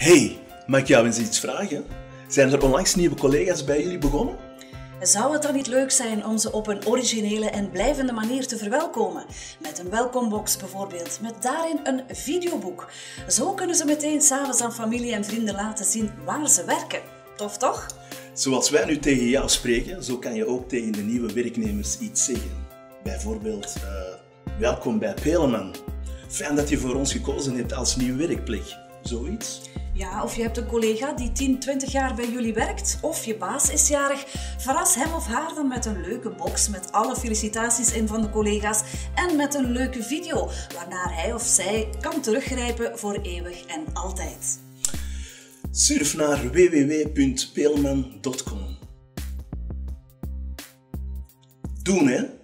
Hey, mag ik jou eens iets vragen? Zijn er onlangs nieuwe collega's bij jullie begonnen? Zou het dan niet leuk zijn om ze op een originele en blijvende manier te verwelkomen? Met een welkombox bijvoorbeeld, met daarin een videoboek. Zo kunnen ze meteen s'avonds aan familie en vrienden laten zien waar ze werken. Tof toch? Zoals wij nu tegen jou spreken, zo kan je ook tegen de nieuwe werknemers iets zeggen. Bijvoorbeeld, eh, welkom bij Peleman. Fijn dat je voor ons gekozen hebt als nieuwe werkplek. Zoiets? Ja, of je hebt een collega die 10, 20 jaar bij jullie werkt, of je baas is jarig. Verras hem of haar dan met een leuke box met alle felicitaties in van de collega's en met een leuke video, waarnaar hij of zij kan teruggrijpen voor eeuwig en altijd. Surf naar www.peelman.com. Doen hè?